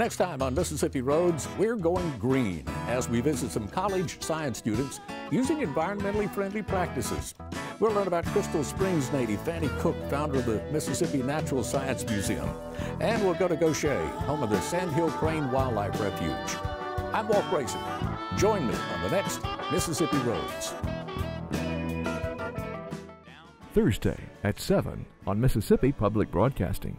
Next time on Mississippi Roads, we're going green as we visit some college science students using environmentally friendly practices. We'll learn about Crystal Springs native Fannye Cook, founder of the Mississippi Natural Science Museum. And we'll go to Gautier, home of the Sandhill Crane Wildlife Refuge. I'm Walt Grayson. Join me on the next Mississippi Roads. Thursday at 7 on Mississippi Public Broadcasting.